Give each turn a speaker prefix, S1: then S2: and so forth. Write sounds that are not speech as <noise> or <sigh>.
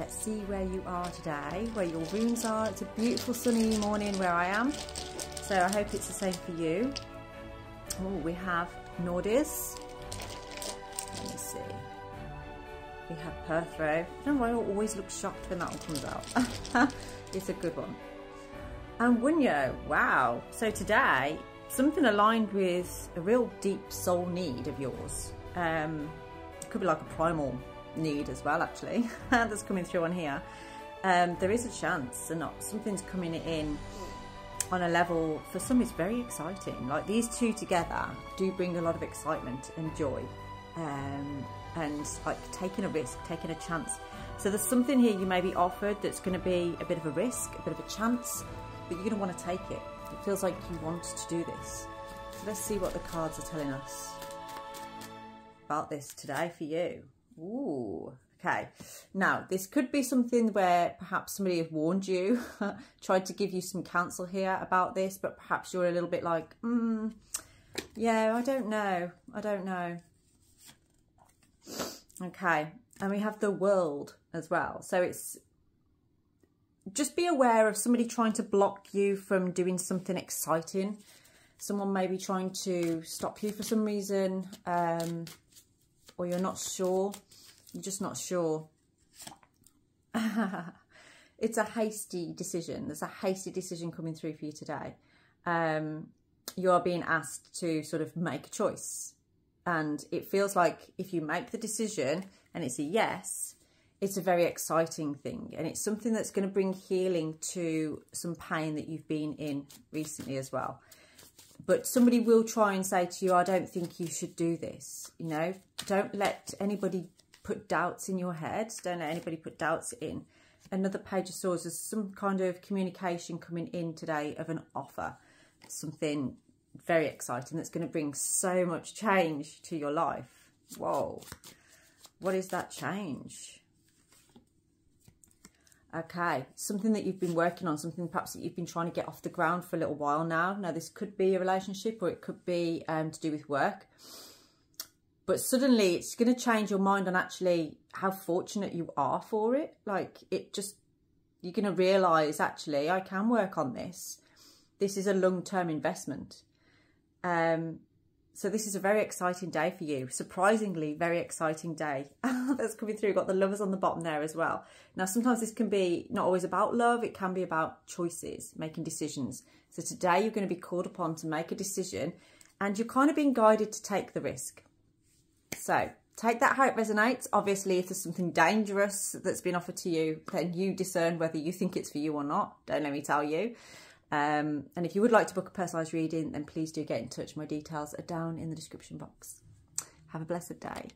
S1: let's see where you are today, where your runes are. It's a beautiful sunny morning where I am. So I hope it's the same for you. Oh, we have Nauthiz. Let me see. We have Perthro. I don't know why I always look shocked when that one comes out. <laughs> it's a good one. And Wunjo, wow. So today, something aligned with a real deep soul need of yours. Um, it could be like a primal need as well, actually, <laughs> that's coming through on here. Um, there is a chance, and not something's coming in on a level for some it's very exciting. Like these two together do bring a lot of excitement and joy, um, and like taking a risk, taking a chance. So there's something here you may be offered that's going to be a bit of a risk, a bit of a chance, but you're going to want to take it. It feels like you want to do this. So let's see what the cards are telling us about this today for you. Ooh, okay. Now, this could be something where perhaps somebody has warned you, <laughs> tried to give you some counsel here about this, but perhaps you're a little bit like, hmm, yeah, I don't know. I don't know. Okay. And we have the world as well. So it's just be aware of somebody trying to block you from doing something exciting. Someone may be trying to stop you for some reason, um, or you're not sure. You're just not sure. <laughs> it's a hasty decision. There's a hasty decision coming through for you today. Um, you are being asked to sort of make a choice. And it feels like if you make the decision and it's a yes, it's a very exciting thing and it's something that's going to bring healing to some pain that you've been in recently as well but somebody will try and say to you i don't think you should do this you know? Don't let anybody put doubts in your head. Don't let anybody put doubts in. Another page of swords there's some kind of communication coming in today of an offer something very exciting that's going to bring so much change to your life. Whoa. What is that change Okay, something that you've been working on, something perhaps that you've been trying to get off the ground for a little while now. Now, this could be a relationship or it could be um, to do with work. But suddenly it's going to change your mind on actually how fortunate you are for it. Like, it just, you're going to realise, actually, I can work on this. This is a long-term investment. Um, so this is a very exciting day for you. Surprisingly, very exciting day. <laughs> That's coming through. Got the lovers on the bottom there as well. Now, sometimes this can be not always about love. It can be about choices, making decisions. So today you're going to be called upon to make a decision and you're kind of being guided to take the risk. So take that how it resonates. Obviously, if there's something dangerous that's been offered to you, then you discern whether you think it's for you or not. Don't let me tell you. Um, and if you would like to book a personalised reading, then please do get in touch. My details are down in the description box. Have a blessed day.